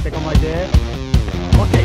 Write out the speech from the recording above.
aja kamu aja. Oke,